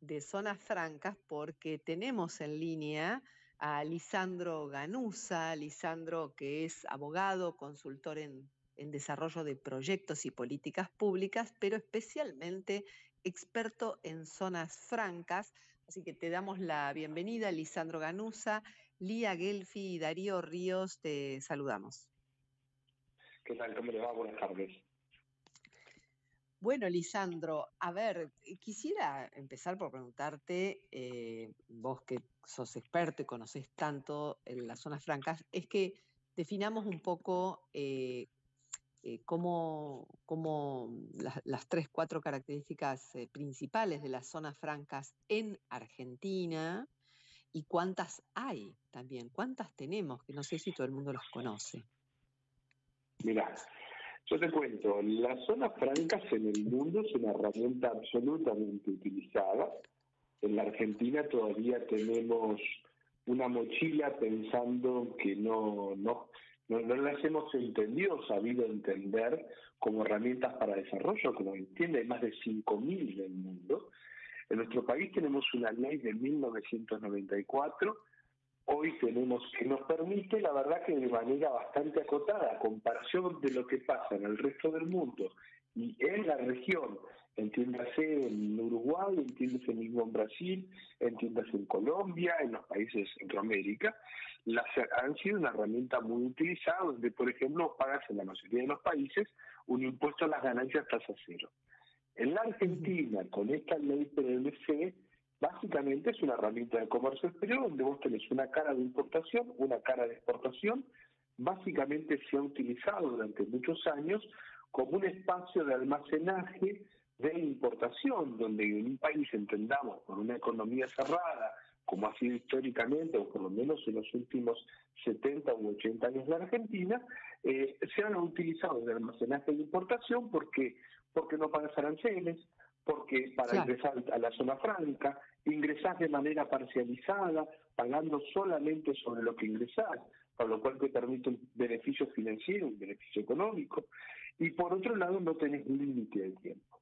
de zonas francas porque tenemos en línea a Lisandro Ganusa, Lisandro que es abogado, consultor en, en, desarrollo de proyectos y políticas públicas, pero especialmente experto en zonas francas. Así que te damos la bienvenida, Lisandro Ganusa, Lía Gelfi y Darío Ríos, te saludamos. ¿Qué tal? ¿Cómo le va? Buenas tardes. Bueno, Lisandro, a ver, quisiera empezar por preguntarte, eh, vos que sos experto y conocés tanto en las zonas francas, es que definamos un poco eh, eh, cómo, las, las, tres, cuatro características principales de las zonas francas en Argentina y cuántas hay también, cuántas tenemos, que no sé si todo el mundo los conoce. Mira, yo te cuento, las zonas francas en el mundo es una herramienta absolutamente utilizada. En la Argentina todavía tenemos una mochila pensando que no, no, no, no las hemos entendido, sabido entender como herramientas para desarrollo, como entiende, hay más de 5.000 en el mundo. En nuestro país tenemos una ley de 1994 hoy tenemos que nos permite, la verdad que de manera bastante acotada, a comparación de lo que pasa en el resto del mundo y en la región, entiéndase en Uruguay, entiéndase mismo en Brasil, entiéndase en Colombia, en los países de Centroamérica, las, han sido una herramienta muy utilizada, donde por ejemplo pagas en la mayoría de los países un impuesto a las ganancias tasa cero. En la Argentina, con esta ley PLC, Básicamente es una herramienta de comercio exterior donde vos tenés una cara de importación, una cara de exportación. Básicamente se ha utilizado durante muchos años como un espacio de almacenaje de importación, donde en un país entendamos con una economía cerrada, como ha sido históricamente, o por lo menos en los últimos 70 u 80 años de Argentina, eh, se han utilizado de almacenaje de importación porque, porque no pagas aranceles, porque para ingresar a la zona franca ingresás de manera parcializada, pagando solamente sobre lo que ingresás, para lo cual te permite un beneficio financiero, un beneficio económico, y por otro lado no tenés límite de tiempo.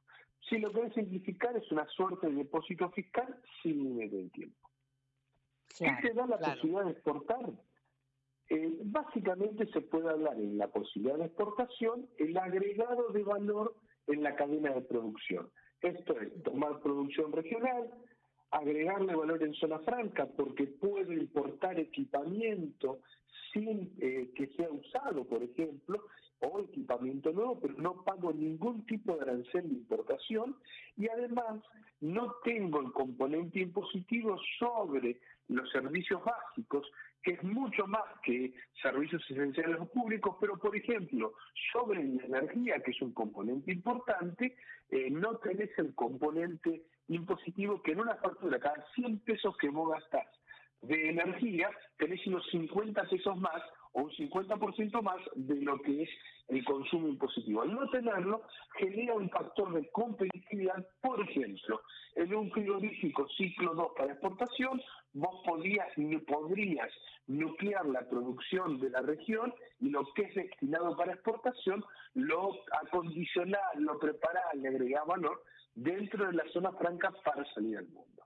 Si lo querés simplificar es una suerte de depósito fiscal sin límite de tiempo. ¿Qué te da la posibilidad de exportar? Eh, básicamente se puede hablar en la posibilidad de exportación el agregado de valor en la cadena de producción. Esto es tomar producción regional, agregarle valor en zona franca porque puedo importar equipamiento sin eh, que sea usado, por ejemplo, o equipamiento nuevo, pero no pago ningún tipo de arancel de importación y además no tengo el componente impositivo sobre los servicios básicos que es mucho más que servicios esenciales o públicos, pero por ejemplo, sobre la energía, que es un componente importante, eh, no tenés el componente impositivo que en una factura, cada 100 pesos que vos gastás de energía, tenés unos 50 pesos más un 50% más de lo que es el consumo impositivo. Al no tenerlo, genera un factor de competitividad, por ejemplo, en un frigorífico ciclo 2 para exportación, vos podías, podrías nuclear la producción de la región y lo que es destinado para exportación lo acondicionar, lo preparar, le agregar valor dentro de la zona franca para salir al mundo.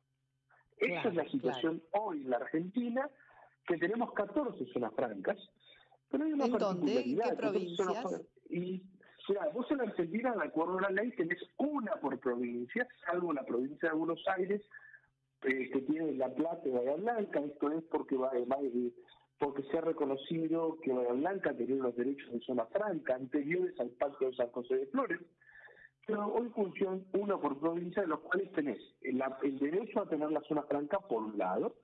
Esa es la situación hoy en la Argentina, que tenemos 14 zonas francas, pero hay una ¿En dónde? ¿En qué provincias? Y, sea, vos en Argentina, de acuerdo a la ley, tenés una por provincia, salvo la provincia de Buenos Aires, eh, que tiene La Plata y Bahía Blanca. Esto es porque, va, porque se ha reconocido que Bahía Blanca tenía los derechos de zona franca anteriores al Pacto de San José de Flores. Pero hoy funciona una por provincia, de los cuales tenés el, el derecho a tener la zona franca por un lado,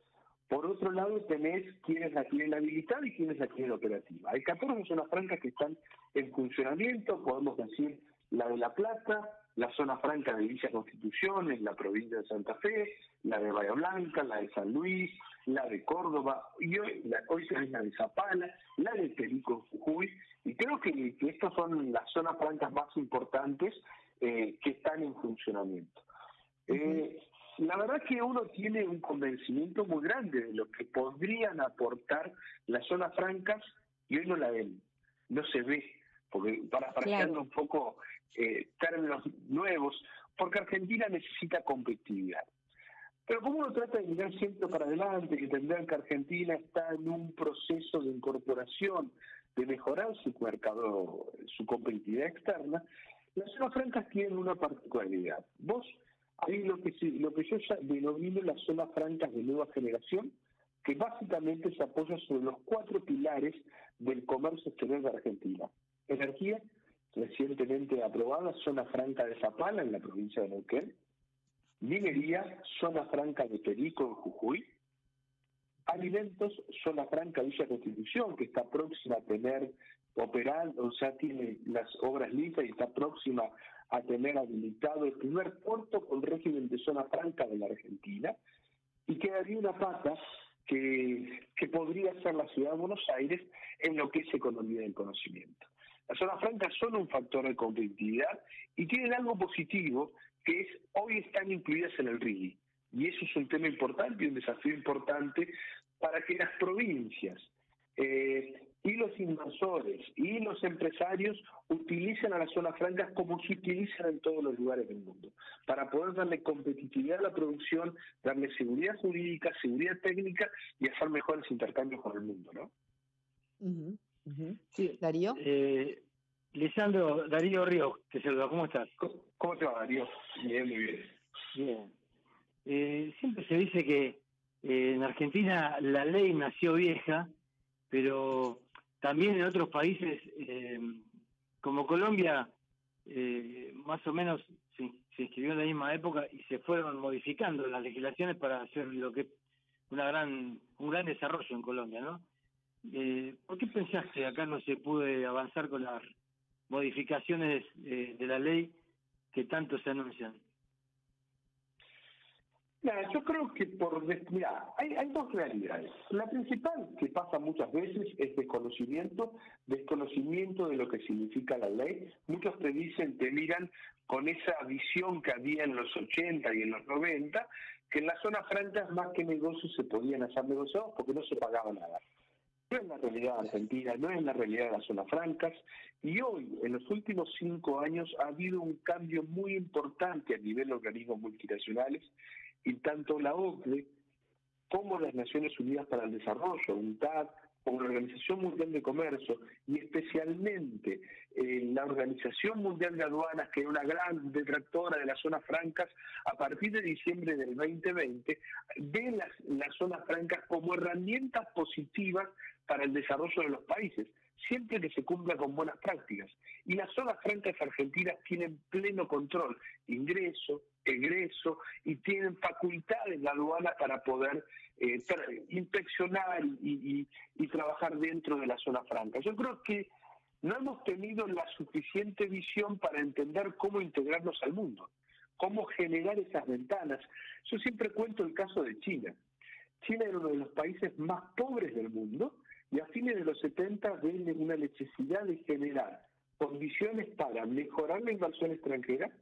por otro lado, tenés quienes la tienen habilitada y quienes la tienen operativa. Hay 14 zonas francas que están en funcionamiento, podemos decir la de La Plata, la zona franca de Villa Constitución en la provincia de Santa Fe, la de Bahía Blanca, la de San Luis, la de Córdoba, y hoy, la, hoy tenés la de Zapala, la de Perico Jujuy, y creo que, estas son las zonas francas más importantes eh, que están en funcionamiento. Eh, la verdad es que uno tiene un convencimiento muy grande de lo que podrían aportar las zonas francas y hoy no la ven, no se ve, porque para claro. un poco eh, términos nuevos, porque Argentina necesita competitividad. Pero como uno trata de mirar siempre para adelante, que tendrán que Argentina está en un proceso de incorporación, de mejorar su mercado, su competitividad externa, las zonas francas tienen una particularidad. Vos, ahí lo que, lo que yo denomino las zonas francas de nueva generación, que básicamente se apoya sobre los cuatro pilares del comercio exterior de Argentina. Energía, recientemente aprobada, zona franca de Zapala, en la provincia de Neuquén. Minería, zona franca de Perico, en Jujuy. Alimentos, zona franca Villa Constitución, que está próxima a tener operar, o sea, tiene las obras listas y está próxima a tener habilitado el primer puerto con régimen de zona franca de la Argentina. Y quedaría una pata que, que podría ser la ciudad de Buenos Aires en lo que es economía del conocimiento. Las zonas francas son un factor de competitividad y tienen algo positivo que es hoy están incluidas en el RIGI. Y eso es un tema importante y un desafío importante para que las provincias eh, y los inversores y los empresarios utilicen a las zonas francas como se utilizan en todos los lugares del mundo, para poder darle competitividad a la producción, darle seguridad jurídica, seguridad técnica y hacer mejores intercambios con el mundo, ¿no? Sí, Darío. Eh, Lisandro, Darío Río, te saluda, ¿cómo estás? ¿Cómo, te va, Darío? Bien, muy bien. Bien. Eh, siempre se dice que eh, en Argentina la ley nació vieja, pero también en otros países, eh, como Colombia, más o menos se, inscribió en la misma época y se fueron modificando las legislaciones para hacer lo que una gran un gran desarrollo en Colombia, ¿no? Eh, ¿Por qué pensaste que acá no se puede avanzar con las modificaciones de, la ley que tanto se anuncian? Yo creo que por... Mira, hay, hay dos realidades. La principal, que pasa muchas veces, es desconocimiento, desconocimiento de lo que significa la ley. Muchos te dicen, te miran con esa visión que había en los 80 y en los 90, que en las zonas francas más que negocios se podían hacer negociados porque no se pagaba nada no es la realidad argentina, no es la realidad de las zonas francas. Y hoy, en los últimos cinco años, ha habido un cambio muy importante a nivel de organismos multinacionales y tanto la OCDE como las Naciones Unidas para el Desarrollo, UNTAD, como la Organización Mundial de Comercio y especialmente eh, la Organización Mundial de Aduanas, que es una gran detractora de las zonas francas, a partir de diciembre del 2020, ve las, las zonas francas como herramientas positivas para el desarrollo de los países, siempre que se cumpla con buenas prácticas. Y las zonas francas argentinas tienen pleno control, ingreso, egreso, y tienen facultades la aduana para poder eh, inspeccionar y, trabajar dentro de la zona franca. Yo creo que no hemos tenido la suficiente visión para entender cómo integrarnos al mundo, cómo generar esas ventanas. Yo siempre cuento el caso de China. China era uno de los países más pobres del mundo, y a fines de los 70 ven una necesidad de generar condiciones para mejorar la inversión extranjera,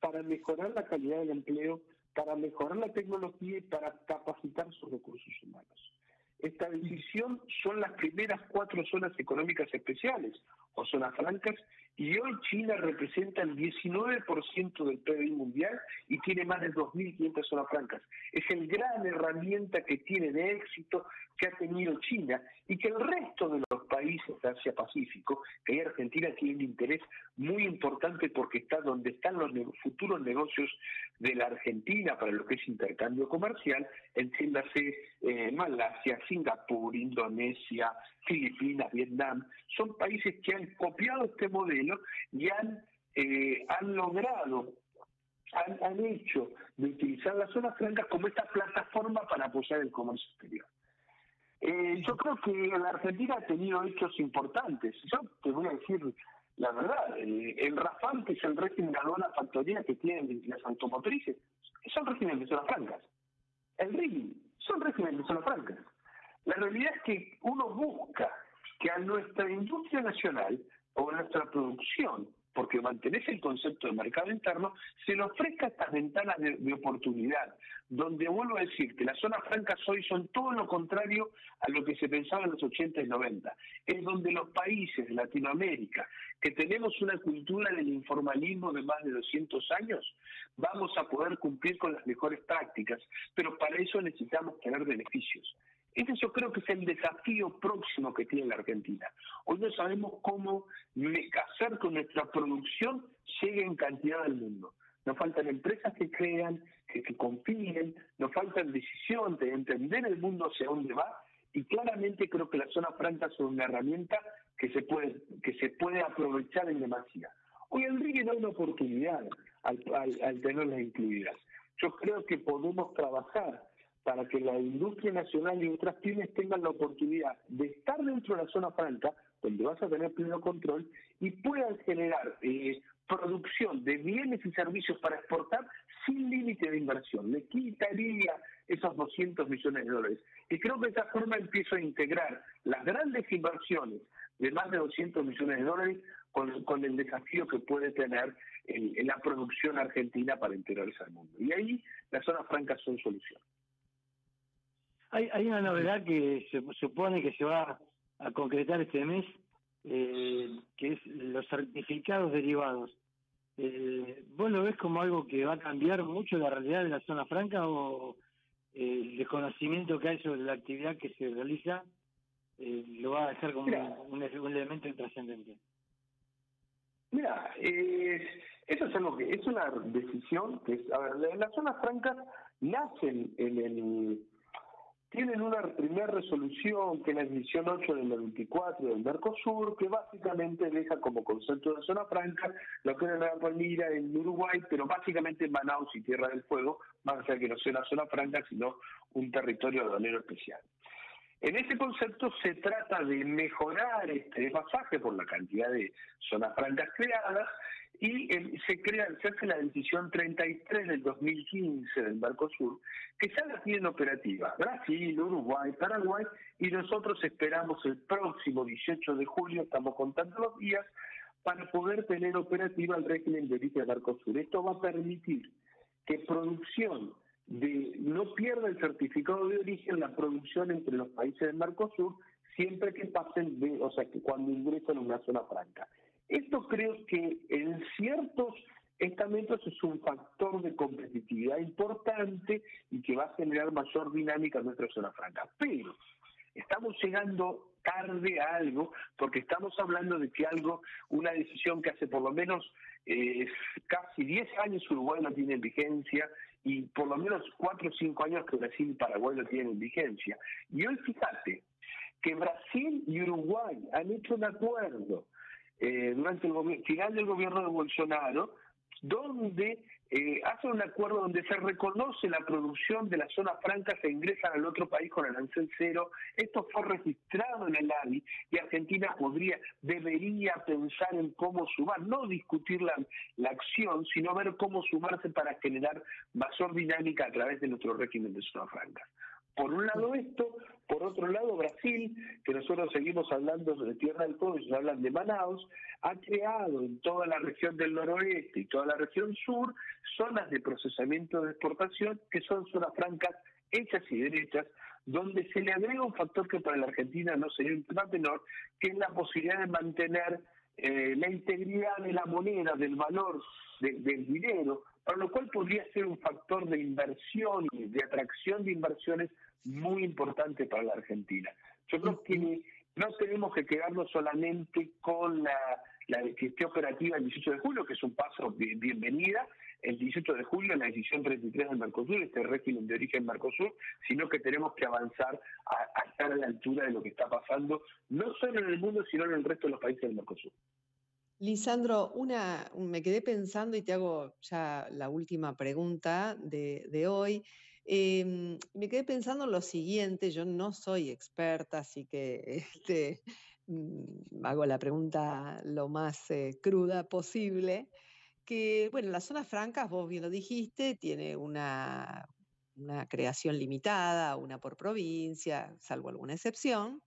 para mejorar la calidad del empleo, para mejorar la tecnología y para capacitar sus recursos humanos. Esta decisión son las primeras cuatro zonas económicas especiales o zonas francas y hoy China representa el 19% del PIB mundial y tiene más de 2.500 zonas francas. Es el gran herramienta que tiene de éxito que ha tenido China y que el resto de los países de Asia-Pacífico, que ahí Argentina tiene un interés muy importante porque está donde están los futuros negocios de la Argentina para lo que es intercambio comercial, entiéndase eh, Malasia, Singapur, Indonesia, Filipinas, Vietnam, son países que copiado este modelo y han, eh, han logrado han, han, hecho de utilizar las zonas francas como esta plataforma para apoyar el comercio exterior. Eh, yo creo que la Argentina ha tenido hechos importantes. Yo te voy a decir la verdad, eh, el RAFAM, que es el régimen de aduana factoría que tienen las automotrices, son regímenes de zonas francas. El RIGI son regímenes de zonas francas. La realidad es que uno busca que a nuestra industria nacional o a nuestra producción porque mantenés el concepto de mercado interno, se le ofrezca estas ventanas de, oportunidad, donde vuelvo a decir que las zonas francas hoy son todo lo contrario a lo que se pensaba en los 80 y 90. Es donde los países de Latinoamérica, que tenemos una cultura del informalismo de más de 200 años, vamos a poder cumplir con las mejores prácticas, pero para eso necesitamos tener beneficios. Ese yo creo que es el desafío próximo que tiene la Argentina. Hoy no sabemos cómo hacer que nuestra producción llegue en cantidad al mundo. Nos faltan empresas que crean, que, confíen, nos faltan decisiones de entender el mundo hacia dónde va y claramente creo que las zonas francas son una herramienta que se puede, que se puede aprovechar en demasía. Hoy Enrique da una oportunidad al, al tenerlas incluidas. Yo creo que podemos trabajar para que la industria nacional y otras pymes tengan la oportunidad de estar dentro de la zona franca, donde vas a tener pleno control, y puedan generar eh, producción de bienes y servicios para exportar sin límite de inversión. Le quitaría esos 200 millones de dólares. Y creo que de esta forma empiezo a integrar las grandes inversiones de más de 200 millones de dólares con, el desafío que puede tener en, la producción argentina para integrarse al mundo. Y ahí las zonas francas son solución. Hay, hay una novedad que se supone que se va a concretar este mes, eh, que es los certificados derivados. Eh, ¿Vos lo ves como algo que va a cambiar mucho la realidad de la zona franca o eh, el desconocimiento que hay sobre la actividad que se realiza lo va a dejar como un, elemento trascendente? Mira, eso es algo que es una decisión que es, a ver, las zonas francas nacen en el tienen una primera resolución que es la edición 8 del 94 del Mercosur, que básicamente deja como concepto de zona franca lo que era la Palmira en Uruguay, pero básicamente Manaus y Tierra del Fuego, más allá que no sea una zona franca, sino un territorio aduanero especial. En ese concepto se trata de mejorar este pasaje por la cantidad de zonas francas creadas y se crea, se hace la decisión 33 del 2015 del Mercosur, que ya la tienen operativa Brasil, Uruguay, Paraguay, y nosotros esperamos el próximo 18 de julio, estamos contando los días, para poder tener operativa el régimen de origen Mercosur. Esto va a permitir que producción de no pierda el certificado de origen la producción entre los países del Mercosur siempre que pasen de, o sea, que cuando ingresan a una zona franca. Esto creo que en ciertos estamentos es un factor de competitividad importante y que va a generar mayor dinámica en nuestra zona franca. Pero estamos llegando tarde a algo porque estamos hablando de que algo, una decisión que hace por lo menos eh, casi 10 años Uruguay no tiene vigencia y por lo menos 4 o 5 años que Brasil y Paraguay no tienen vigencia. Y hoy fíjate que Brasil y Uruguay han hecho un acuerdo eh, durante el final del gobierno de Bolsonaro, donde eh, hace un acuerdo donde se reconoce la producción de la zona franca que ingresan al otro país con arancel cero. Esto fue registrado en el ADI y Argentina podría, debería pensar en cómo sumar, no discutir la, la acción, sino ver cómo sumarse para generar mayor dinámica a través de nuestro régimen de zona franca. Por un lado esto, por otro lado Brasil, que nosotros seguimos hablando de Tierra del Fuego, se hablan de Manaus, ha creado en toda la región del noroeste y toda la región sur zonas de procesamiento de exportación que son zonas francas hechas y derechas, donde se le agrega un factor que para la Argentina no sería un tema menor, que es la posibilidad de mantener eh, la integridad de la moneda, del valor del dinero, para lo cual podría ser un factor de inversión de atracción de inversiones muy importante para la Argentina. Yo creo que no tenemos que quedarnos solamente con la, la esté operativa el 18 de julio, que es un paso de bienvenida, el 18 de julio la decisión 33 del Mercosur, este régimen de origen Mercosur, sino que tenemos que avanzar a, a, estar a la altura de lo que está pasando, no solo en el mundo, sino en el resto de los países del Mercosur. Lisandro, una, me quedé pensando y te hago ya la última pregunta de, de hoy. Em, me quedé pensando lo siguiente, yo no soy experta, así que este, mm, hago la pregunta lo más eh, cruda posible, que bueno, las zonas francas, vos bien lo dijiste, tiene una, una creación limitada, una por provincia, salvo alguna excepción.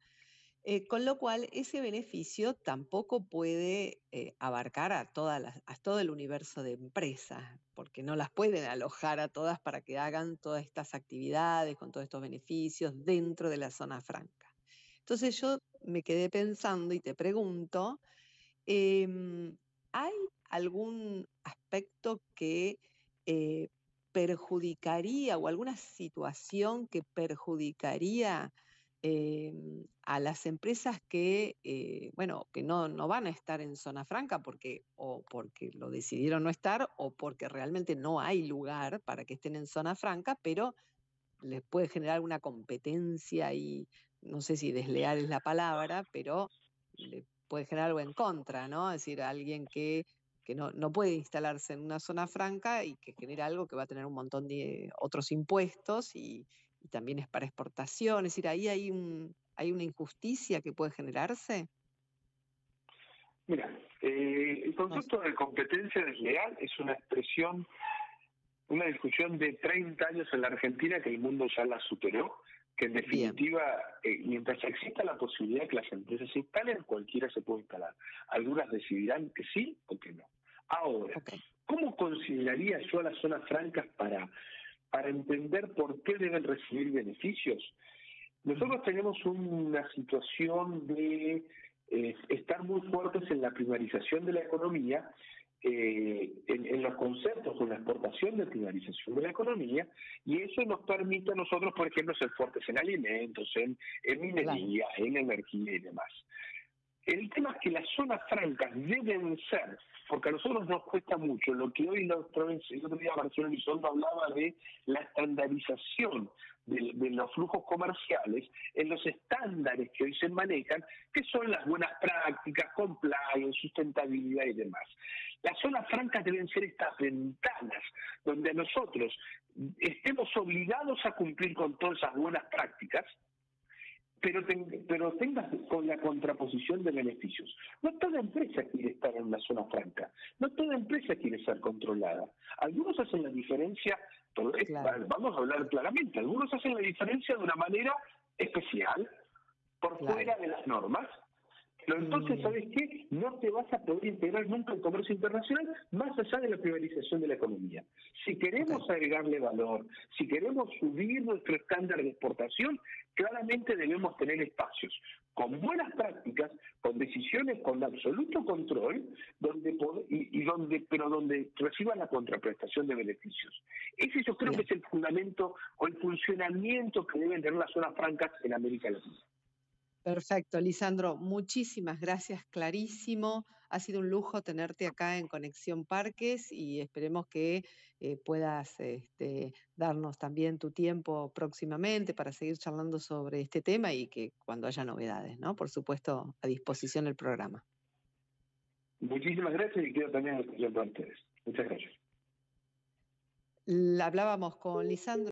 Eh, con lo cual, ese beneficio tampoco puede eh, abarcar a, todo el universo de empresas, porque no las pueden alojar a todas para que hagan todas estas actividades con todos estos beneficios dentro de la zona franca. Entonces yo me quedé pensando y te pregunto, em, ¿hay algún aspecto que eh, perjudicaría o alguna situación que perjudicaría Em, a las empresas que, eh, bueno, que no, no, van a estar en zona franca porque, o porque lo decidieron no estar o porque realmente no hay lugar para que estén en zona franca, pero les puede generar una competencia y no sé si desleal es la palabra, pero le puede generar algo en contra, ¿no? Es decir, alguien que, que no, no puede instalarse en una zona franca y que genera algo que va a tener un montón de otros impuestos y, y también es para exportación, es decir, ahí hay, un, hay una injusticia que puede generarse. Mira, eh, el concepto de competencia desleal es una expresión, una discusión de 30 años en la Argentina que el mundo ya la superó, que en definitiva, eh, mientras exista la posibilidad que las empresas se instalen, cualquiera se puede instalar. Algunas decidirán que sí o que no. Ahora, ¿cómo consideraría yo a las zonas francas para para entender por qué deben recibir beneficios. Nosotros tenemos una situación de eh, estar muy fuertes en la primarización de la economía, eh, en, los conceptos con la exportación de primarización de la economía, y eso nos permite a nosotros, por ejemplo, ser fuertes en alimentos, en, minería, en energía y demás. El tema es que las zonas francas deben ser, porque a nosotros nos cuesta mucho, lo que hoy la otra vez, el otro día Marcelo Elizondo hablaba de la estandarización de, los flujos comerciales en los estándares que hoy se manejan, que son las buenas prácticas, compliance, sustentabilidad y demás. Las zonas francas deben ser estas ventanas donde nosotros estemos obligados a cumplir con todas esas buenas prácticas, pero, pero tengas con la contraposición de beneficios. No toda empresa quiere estar en una zona franca, no toda empresa quiere ser controlada. Algunos hacen la diferencia, vamos a hablar claramente, algunos hacen la diferencia de una manera especial, por fuera de las normas, pero entonces. ¿sabes qué? No te vas a poder integrar nunca el comercio internacional más allá de la privatización de la economía. Si queremos agregarle valor, si queremos subir nuestro estándar de exportación, claramente debemos tener espacios con buenas prácticas, con decisiones con absoluto control, donde y, donde pero donde reciban la contraprestación de beneficios. Ese yo creo que es el fundamento o el funcionamiento que deben tener las zonas francas en América Latina. Perfecto, Lisandro, muchísimas gracias, clarísimo. Ha sido un lujo tenerte acá en Conexión Parques y esperemos que eh, puedas este, darnos también tu tiempo próximamente para seguir charlando sobre este tema y que cuando haya novedades, ¿no? Por supuesto, a disposición el programa. Muchísimas gracias y quedo también a ustedes. Muchas gracias. Hablábamos con Lisandro.